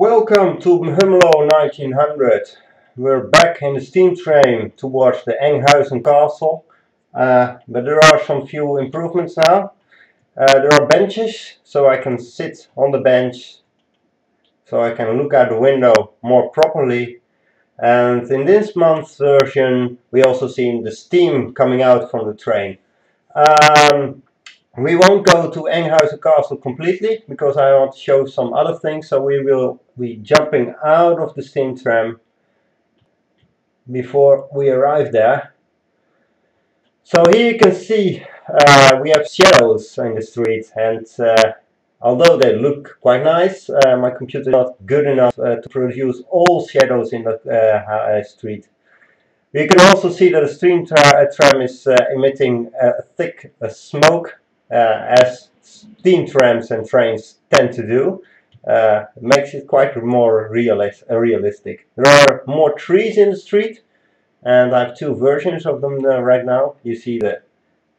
Welcome to Hummelo 1900. We're back in the steam train towards the Enghuizen Castle, uh, but there are some few improvements now. Uh, there are benches, so I can sit on the bench, so I can look out the window more properly. And in this month's version, we also see the steam coming out from the train. Um, we won't go to Enghuizen Castle completely because I want to show some other things. So we will be jumping out of the steam tram before we arrive there. So here you can see uh, we have shadows in the street and uh, although they look quite nice, uh, my computer is not good enough uh, to produce all shadows in the uh, street. You can also see that the steam tra tram is uh, emitting thick smoke uh, as steam trams and trains tend to do. Uh, makes it quite more realis uh, realistic. There are more trees in the street and I have two versions of them uh, right now. You see the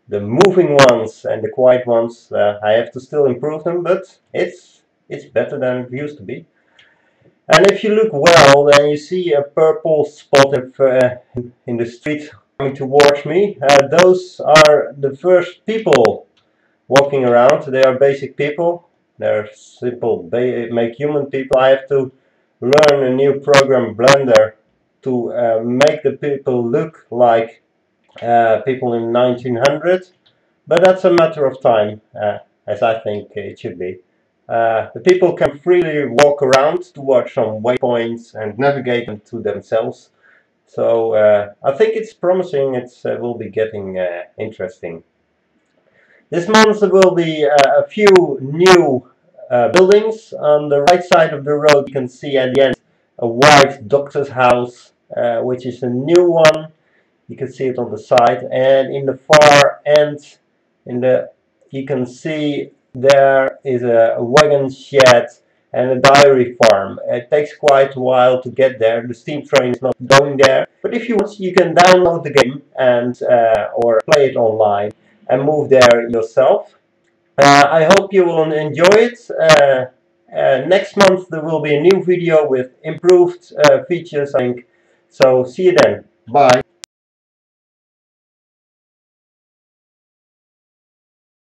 the moving ones and the quiet ones. Uh, I have to still improve them, but it's it's better than it used to be. And if you look well, then you see a purple spot in, uh, in the street coming towards me. those are the first people walking around. They are basic people. They're simple, They make human people. I have to learn a new program, Blender, to uh, make the people look like uh, people in 1900. But that's a matter of time, uh, as I think it should be. Uh, the people can freely walk around towards some waypoints and navigate them to themselves. So uh, I think it's promising. It uh, will be getting interesting. This month there will be uh, a few new uh, buildings. On the right side of the road you can see at the end a white doctor's house, uh, which is a new one. You can see it on the side. And in the far end, in the you can see there is a wagon shed and a dairy farm. It takes quite a while to get there. The steam train is not going there. But if you want, you can download the game and uh, or play it online and move there yourself. Uh, I hope you will enjoy it. Uh, uh, next month there will be a new video with improved uh, features. I think. So see you then. Bye.